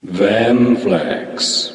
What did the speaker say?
Van Flex.